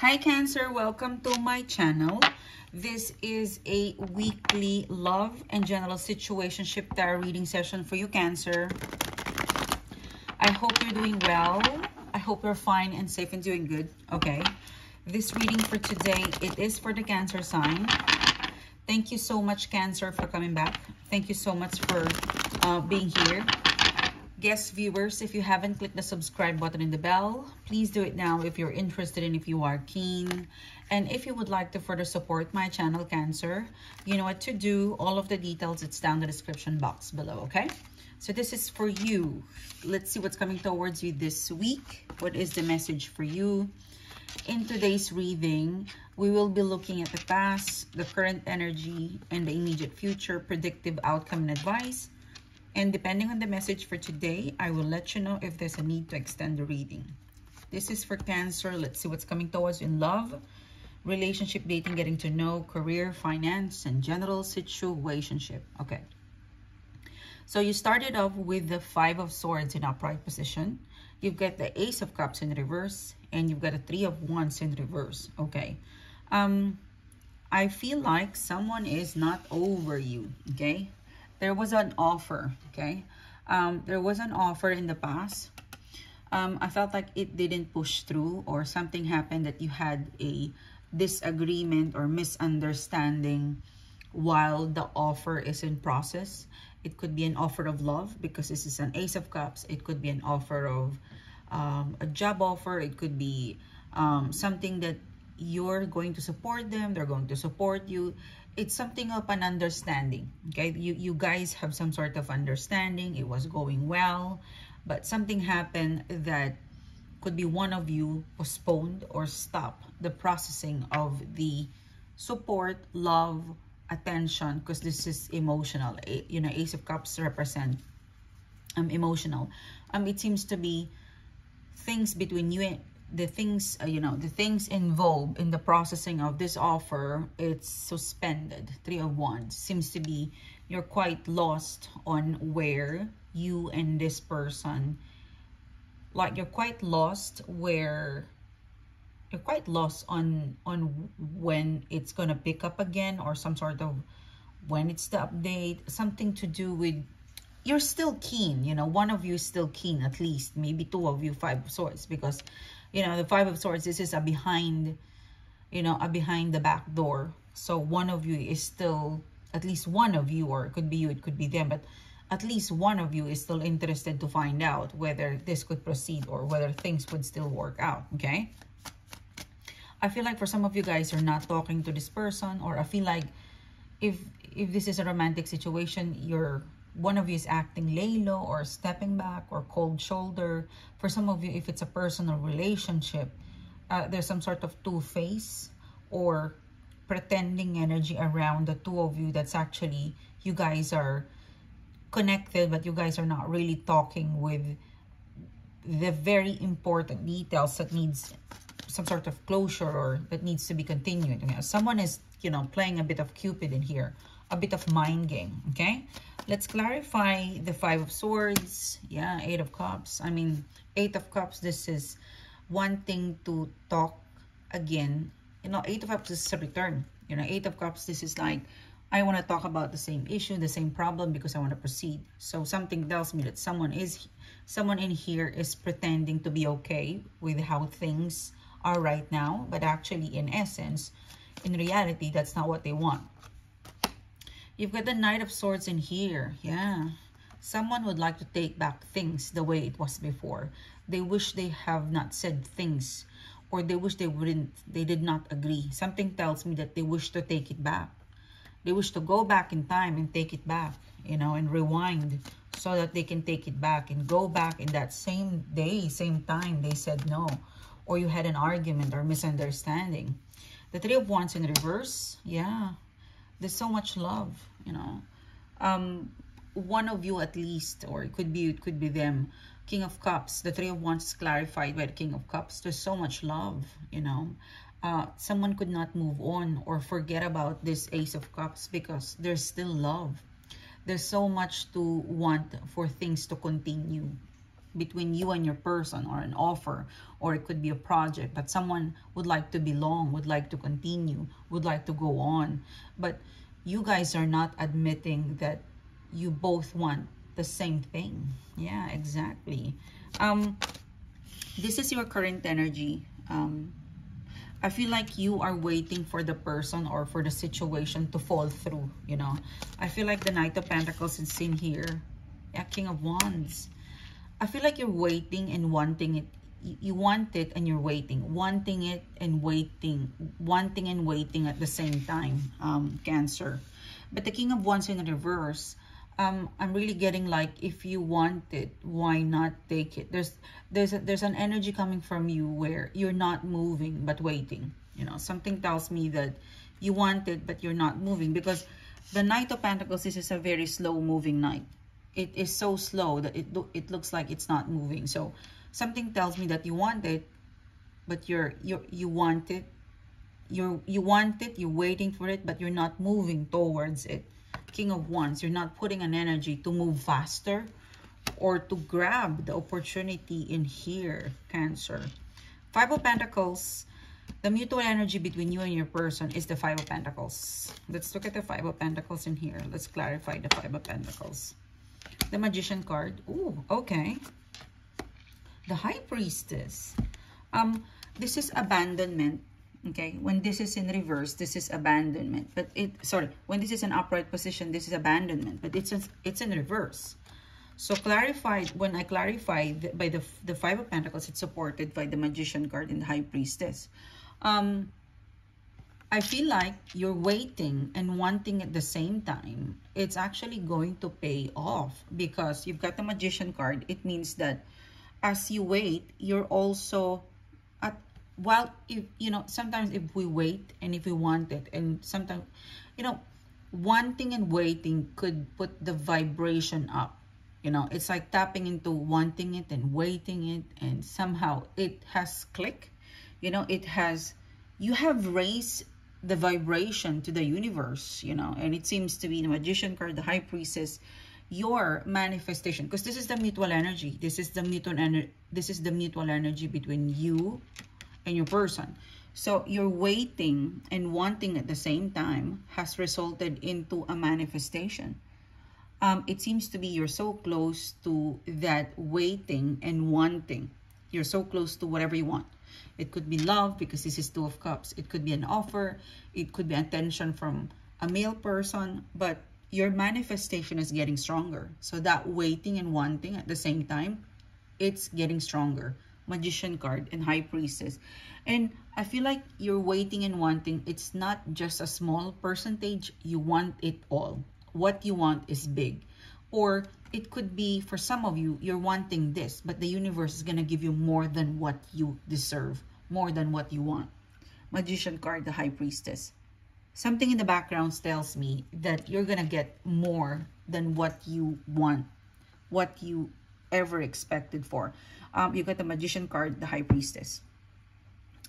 Hi Cancer, welcome to my channel. This is a weekly love and general situationship tarot reading session for you Cancer. I hope you're doing well. I hope you're fine and safe and doing good. Okay. This reading for today, it is for the Cancer sign. Thank you so much Cancer for coming back. Thank you so much for uh, being here guest viewers, if you haven't clicked the subscribe button and the bell, please do it now if you're interested and if you are keen. And if you would like to further support my channel, Cancer, you know what to do. All of the details, it's down the description box below, okay? So this is for you. Let's see what's coming towards you this week. What is the message for you? In today's reading, we will be looking at the past, the current energy, and the immediate future, predictive outcome and advice and depending on the message for today, I will let you know if there's a need to extend the reading. This is for Cancer. Let's see what's coming towards in love, relationship, dating, getting to know, career, finance, and general situationship. Okay. So you started off with the Five of Swords in upright position. You've got the Ace of Cups in reverse, and you've got a Three of Wands in reverse. Okay. Um, I feel like someone is not over you, okay? There was an offer, okay? Um, there was an offer in the past. Um, I felt like it didn't push through or something happened that you had a disagreement or misunderstanding while the offer is in process. It could be an offer of love because this is an Ace of Cups. It could be an offer of um, a job offer. It could be um, something that you're going to support them. They're going to support you it's something of an understanding okay? You you guys have some sort of understanding. It was going well. But something happened that could be one of you postponed or stop the processing of the support love attention because this is emotional. You know ace of cups represent um emotional. Um it seems to be things between you and the things, uh, you know, the things involved in the processing of this offer, it's suspended. Three of Wands seems to be you're quite lost on where you and this person, like you're quite lost where you're quite lost on on when it's gonna pick up again or some sort of when it's the update something to do with you're still keen you know one of you is still keen at least maybe two of you five of swords because you know, the Five of Swords, this is a behind, you know, a behind the back door. So one of you is still, at least one of you, or it could be you, it could be them, but at least one of you is still interested to find out whether this could proceed or whether things would still work out, okay? I feel like for some of you guys you're not talking to this person or I feel like if if this is a romantic situation, you're one of you is acting lay low or stepping back or cold shoulder. For some of you, if it's a personal relationship, uh, there's some sort of two-face or pretending energy around the two of you that's actually you guys are connected but you guys are not really talking with the very important details that needs some sort of closure or that needs to be continued. Someone is, you know, playing a bit of Cupid in here a bit of mind game, okay? Let's clarify the Five of Swords. Yeah, Eight of Cups. I mean, Eight of Cups, this is wanting to talk again. You know, Eight of Cups is a return. You know, Eight of Cups, this is like, I want to talk about the same issue, the same problem because I want to proceed. So something tells me that someone is, someone in here is pretending to be okay with how things are right now. But actually, in essence, in reality, that's not what they want. You've got the Knight of Swords in here. Yeah. Someone would like to take back things the way it was before. They wish they have not said things or they wish they wouldn't, they did not agree. Something tells me that they wish to take it back. They wish to go back in time and take it back, you know, and rewind so that they can take it back and go back in that same day, same time they said no. Or you had an argument or misunderstanding. The Three of Wands in reverse, yeah, there's so much love, you know. Um, one of you at least, or it could be it could be them. King of Cups, the Three of Wands clarified by the King of Cups. There's so much love, you know. Uh, someone could not move on or forget about this Ace of Cups because there's still love. There's so much to want for things to continue. between you and your person or an offer or it could be a project but someone would like to belong would like to continue would like to go on but you guys are not admitting that you both want the same thing yeah exactly um this is your current energy um I feel like you are waiting for the person or for the situation to fall through, you know. I feel like the Knight of Pentacles is in here. Yeah, King of Wands. I feel like you're waiting and wanting it. You want it and you're waiting. Wanting it and waiting. Wanting and waiting at the same time, um, Cancer. But the King of Wands in reverse, um, I'm really getting like, if you want it, why not take it? There's there's a, there's an energy coming from you where you're not moving but waiting. You know, something tells me that you want it but you're not moving because the Knight of Pentacles this is a very slow moving knight it is so slow that it, it looks like it's not moving. So something tells me that you want it, but you're, you you want it. You're, you want it, you're waiting for it, but you're not moving towards it. King of Wands, you're not putting an energy to move faster or to grab the opportunity in here, Cancer. Five of Pentacles, the mutual energy between you and your person is the Five of Pentacles. Let's look at the Five of Pentacles in here. Let's clarify the Five of Pentacles. The Magician card. Ooh, okay. The High Priestess. Um, this is abandonment. Okay, when this is in reverse, this is abandonment. But it, sorry, when this is an upright position, this is abandonment. But it's it's in reverse. So clarified, when I clarified by the, the Five of Pentacles, it's supported by the Magician card in the High Priestess. Um, I feel like you're waiting and wanting at the same time. It's actually going to pay off because you've got the magician card. It means that as you wait, you're also at while if you know sometimes if we wait and if we want it and sometimes you know wanting and waiting could put the vibration up. You know it's like tapping into wanting it and waiting it and somehow it has click. You know it has you have raised the vibration to the universe, you know, and it seems to be the magician card, the high priestess, your manifestation, because this is the mutual energy. This is the mutual energy. This is the mutual energy between you and your person. So your waiting and wanting at the same time has resulted into a manifestation. Um, it seems to be you're so close to that waiting and wanting. You're so close to whatever you want. It could be love because this is Two of Cups. It could be an offer. It could be attention from a male person. But your manifestation is getting stronger. So that waiting and wanting at the same time, it's getting stronger. Magician card and High Priestess. And I feel like you're waiting and wanting. It's not just a small percentage. You want it all. What you want is big. Or it could be for some of you, you're wanting this, but the universe is going to give you more than what you deserve more than what you want. Magician card, the High Priestess. Something in the background tells me that you're going to get more than what you want, what you ever expected for. Um, you got the Magician card, the High Priestess.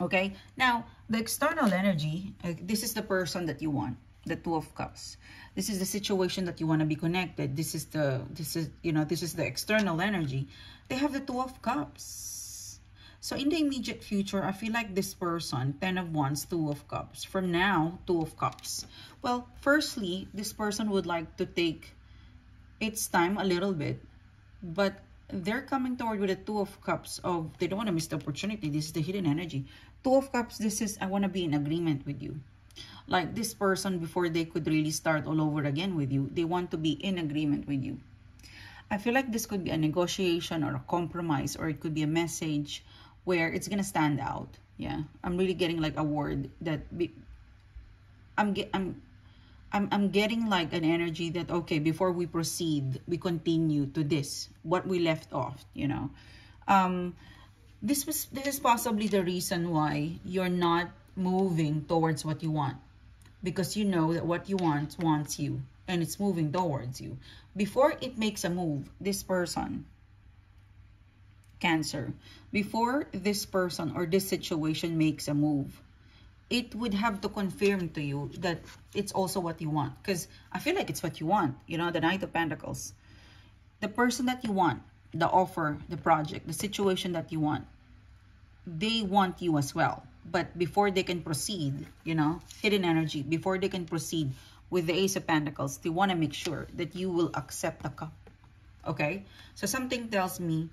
Okay, now the external energy, this is the person that you want, the Two of Cups. This is the situation that you want to be connected. This is the, this is, you know, this is the external energy. They have the Two of Cups so in the immediate future, I feel like this person, Ten of Wands, Two of Cups. From now, Two of Cups. Well, firstly, this person would like to take its time a little bit. But they're coming toward with a Two of Cups of, they don't want to miss the opportunity. This is the hidden energy. Two of Cups, this is, I want to be in agreement with you. Like this person, before they could really start all over again with you, they want to be in agreement with you. I feel like this could be a negotiation or a compromise, or it could be a message where it's gonna stand out. Yeah, I'm really getting like a word that be, I'm get I'm I'm I'm getting like an energy that okay before we proceed we continue to this what we left off. You know, um, this was this is possibly the reason why you're not moving towards what you want because you know that what you want wants you and it's moving towards you before it makes a move this person Cancer, before this person or this situation makes a move, it would have to confirm to you that it's also what you want. Because I feel like it's what you want. You know, the Knight of Pentacles. The person that you want, the offer, the project, the situation that you want, they want you as well. But before they can proceed, you know, hidden energy, before they can proceed with the Ace of Pentacles, they want to make sure that you will accept the cup. Okay? So something tells me,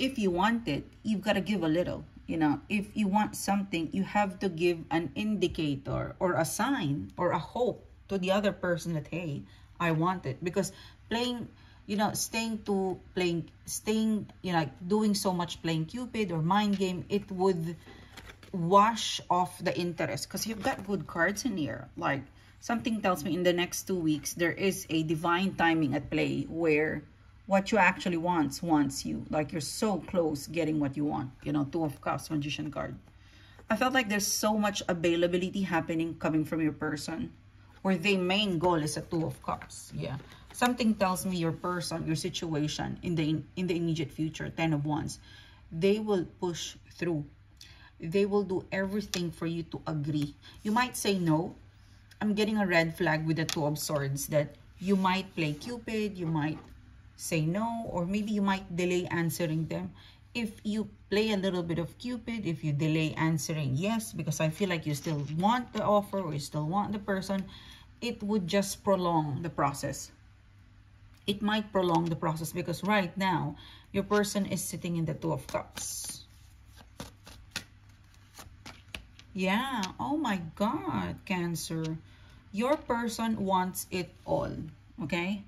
if you want it, you've got to give a little. You know, if you want something, you have to give an indicator or a sign or a hope to the other person that, hey, I want it. Because playing you know, staying to playing, staying, you know, like doing so much playing Cupid or mind game, it would wash off the interest because you've got good cards in here. Like something tells me in the next two weeks, there is a divine timing at play where what you actually wants wants you. Like you're so close getting what you want. You know, Two of Cups, Magician card. I felt like there's so much availability happening coming from your person where their main goal is a Two of Cups. Yeah something tells me your person, your situation in the in the immediate future, 10 of wands, they will push through. They will do everything for you to agree. You might say no. I'm getting a red flag with the two of swords that you might play Cupid, you might say no, or maybe you might delay answering them. If you play a little bit of Cupid, if you delay answering yes, because I feel like you still want the offer or you still want the person, it would just prolong the process it might prolong the process because right now, your person is sitting in the Two of Cups. Yeah. Oh my God, Cancer. Your person wants it all. Okay?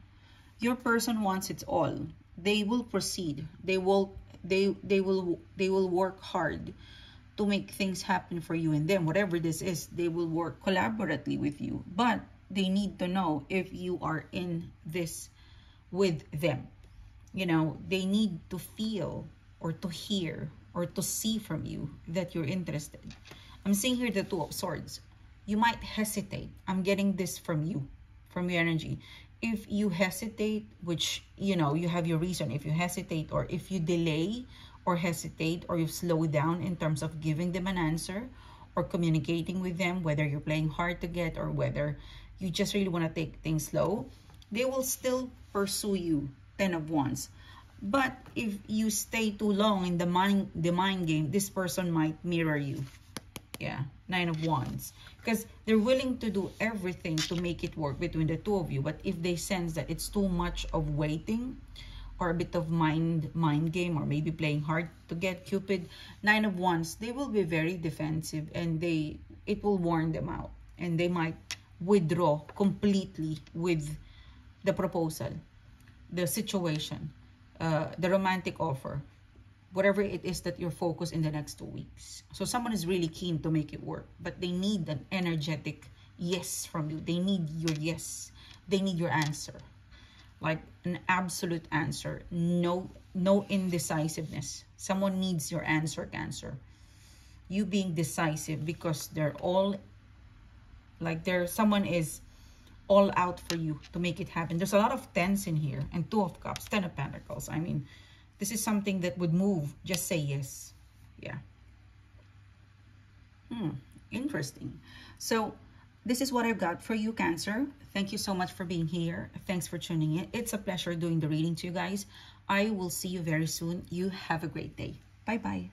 Your person wants it all. They will proceed. They will they they will they will work hard to make things happen for you and them. Whatever this is, they will work collaboratively with you. But they need to know if you are in this with them. You know, they need to feel or to hear or to see from you that you're interested. I'm seeing here the Two of Swords. You might hesitate. I'm getting this from you, from your energy. If you hesitate, which, you know, you have your reason. If you hesitate or if you delay or hesitate or you slow down in terms of giving them an answer or communicating with them, whether you're playing hard to get or whether you just really want to take things slow, they will still pursue you, Ten of Wands. But if you stay too long in the mind, the mind game, this person might mirror you. Yeah, Nine of Wands. Because they're willing to do everything to make it work between the two of you. But if they sense that it's too much of waiting or a bit of mind mind game or maybe playing hard to get Cupid, Nine of Wands, they will be very defensive and they it will warn them out. And they might withdraw completely with the proposal, the situation, uh, the romantic offer, whatever it is that you're focused in the next two weeks. So someone is really keen to make it work, but they need an energetic yes from you. They need your yes. They need your answer. Like an absolute answer. No, no indecisiveness. Someone needs your answer, Cancer. You being decisive because they're all like there someone is all out for you to make it happen. There's a lot of tens in here and two of cups, ten of pentacles. I mean, this is something that would move. Just say yes. Yeah. Hmm. Interesting. So this is what I've got for you, Cancer. Thank you so much for being here. Thanks for tuning in. It's a pleasure doing the reading to you guys. I will see you very soon. You have a great day. Bye-bye.